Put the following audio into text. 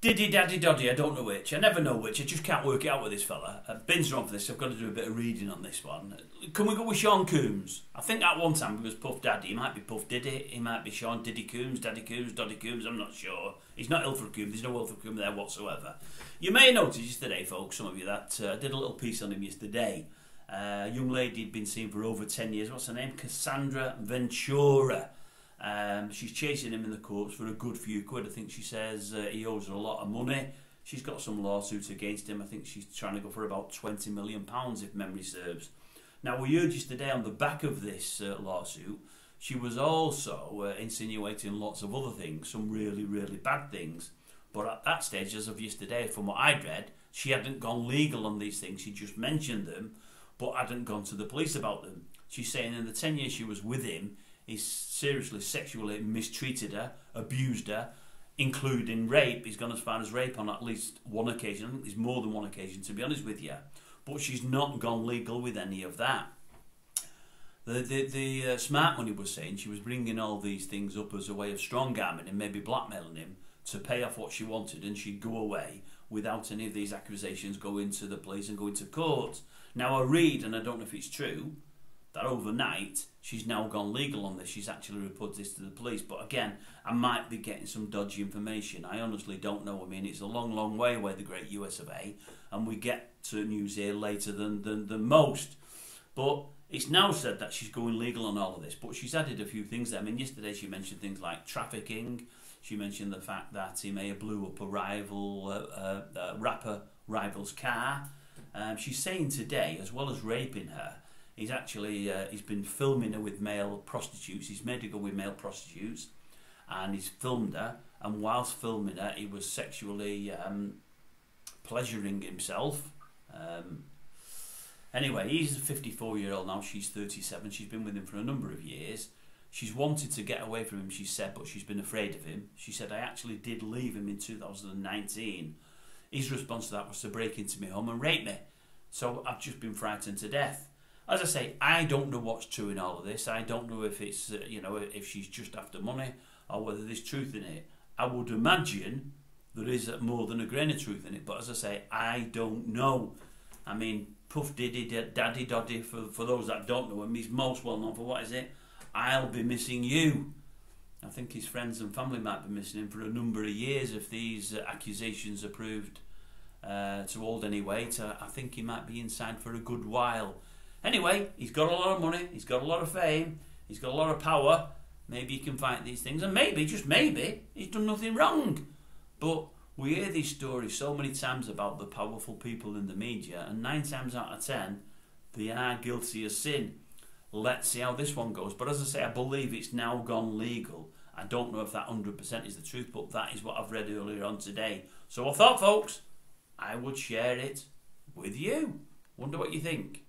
Diddy Daddy Doddy, I don't know which. I never know which. I just can't work it out with this fella. Uh, Ben's on for this. I've got to do a bit of reading on this one. Can we go with Sean Coombs? I think at one time he was Puff Daddy. He might be Puff Diddy. He might be Sean Diddy Coombs, Daddy Coombs, Doddy Coombs. I'm not sure. He's not Ilford Coombs. There's no Ilford Coombs there whatsoever. You may have noticed yesterday, folks, some of you, that uh, I did a little piece on him yesterday. Uh, a young lady had been seen for over 10 years. What's her name? Cassandra Ventura. Um, she's chasing him in the courts for a good few quid. I think she says uh, he owes her a lot of money. She's got some lawsuits against him. I think she's trying to go for about twenty million pounds, if memory serves. Now we heard yesterday on the back of this uh, lawsuit, she was also uh, insinuating lots of other things, some really, really bad things. But at that stage, as of yesterday, from what I'd read, she hadn't gone legal on these things. She just mentioned them, but hadn't gone to the police about them. She's saying in the 10 years she was with him, he seriously sexually mistreated her, abused her, including rape. He's gone as far as rape on at least one occasion. I think there's more than one occasion, to be honest with you. But she's not gone legal with any of that. The, the, the uh, smart money was saying she was bringing all these things up as a way of strong arming him, maybe blackmailing him to pay off what she wanted, and she'd go away without any of these accusations going to the police and going to court. Now, I read, and I don't know if it's true, that overnight she's now gone legal on this. She's actually reported this to the police. But again, I might be getting some dodgy information. I honestly don't know. I mean, it's a long, long way away, the great US of A, and we get to news here later than, than, than most. But it's now said that she's going legal on all of this, but she's added a few things there. I mean, yesterday she mentioned things like trafficking. She mentioned the fact that he may have blew up a rival uh, uh, uh, rapper rival's car. Um, she's saying today, as well as raping her, He's actually uh, he's been filming her with male prostitutes. He's made her go with male prostitutes, and he's filmed her. And whilst filming her, he was sexually um, pleasuring himself. Um, anyway, he's a 54 year old now. She's 37. She's been with him for a number of years. She's wanted to get away from him, she said, but she's been afraid of him. She said, I actually did leave him in 2019. His response to that was to break into my home and rape me. So I've just been frightened to death as I say, I don't know what's true in all of this. I don't know if it's uh, you know if she's just after money or whether there's truth in it. I would imagine there is more than a grain of truth in it, but as I say, I don't know. I mean, Puff Diddy, Daddy Doddy, for, for those that don't know him, he's most well known for what is it? I'll be missing you. I think his friends and family might be missing him for a number of years if these accusations are proved uh, to hold any weight. I think he might be inside for a good while. Anyway, he's got a lot of money, he's got a lot of fame, he's got a lot of power. Maybe he can fight these things, and maybe, just maybe, he's done nothing wrong. But we hear these stories so many times about the powerful people in the media, and nine times out of ten, they are guilty of sin. Let's see how this one goes. But as I say, I believe it's now gone legal. I don't know if that 100% is the truth, but that is what I've read earlier on today. So I thought, folks, I would share it with you. Wonder what you think.